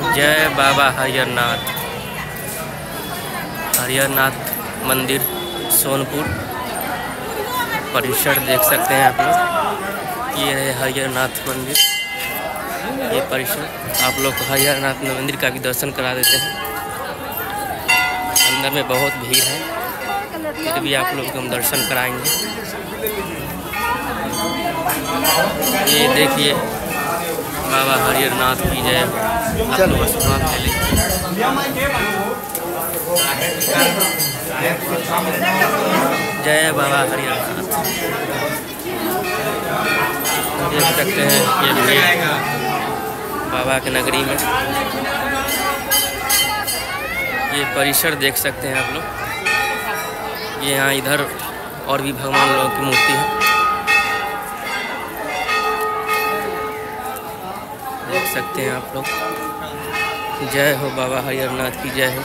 जय बाबा हरिहरनाथ। हरिहरनाथ मंदिर, सोनपुर। परिसर देख सकते हैं आप लोग। ये है हरिहरनाथ मंदिर। ये परिसर। आप लोग को हरिहरनाथ मंदिर का भी दर्शन करा देते हैं। अंदर में बहुत भीड़ है। फिर भी आप लोग को हम दर्शन कराएँगे। ये देखिए, बाबा हरिहरनाथ की जय। आप लोग आशीर्वाद ले लीजिए जय बाबा हरिहरनाथ देख सकते हैं ये बाबा के नगरी में। ये परिसर देख सकते हैं आप लोग। ये यहाँ इधर और भी भगवान लोगों की मूर्ति है। देख सकते हैं आप लोग। जय हो बाबा हरिहरनाथ की जय हो।